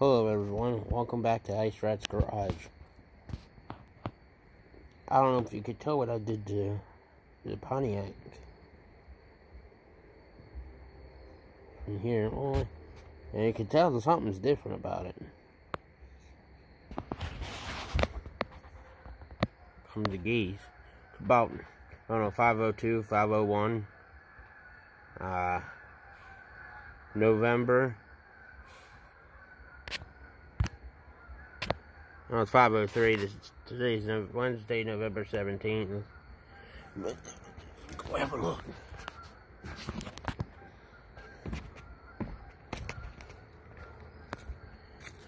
Hello everyone, welcome back to Ice Rat's Garage. I don't know if you could tell what I did to the Pontiac. From here, well, and you can tell that something's different about it. From the geese. About, I don't know, 502, 501. Uh, November Oh, it's 5.03. This, today's Wednesday, November 17th. Go have a look.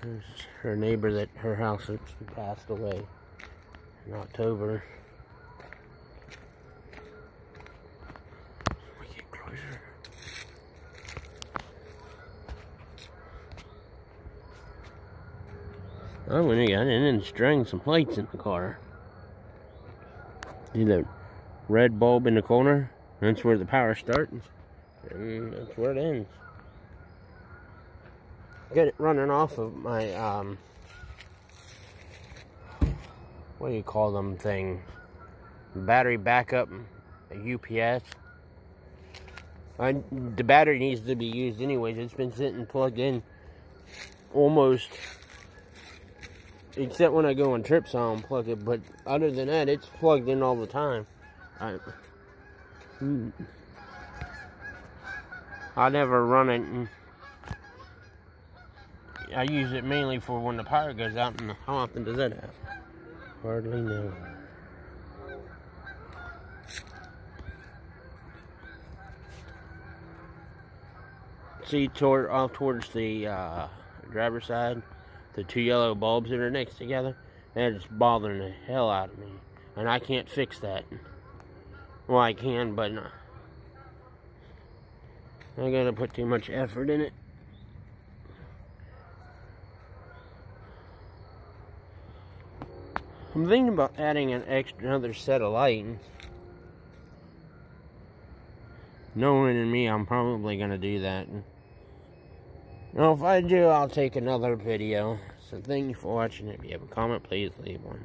There's her neighbor that her house passed away in October. I went and got in and string some plates in the car. See the red bulb in the corner? That's where the power starts. And that's where it ends. Get it running off of my, um, what do you call them thing? Battery backup, UPS. I, the battery needs to be used anyways. It's been sitting plugged in almost except when I go on trips, I'll unplug it. But other than that, it's plugged in all the time. I, I never run it. I use it mainly for when the power goes out. And how often does that happen? Hardly never. See, toward off towards the uh, driver's side the two yellow bulbs that are next together, and it's bothering the hell out of me. And I can't fix that. Well, I can, but no. I gotta put too much effort in it. I'm thinking about adding an extra another set of lights. Knowing in me, I'm probably gonna do that. Well, if I do, I'll take another video. So thank you for watching. If you have a comment, please leave one.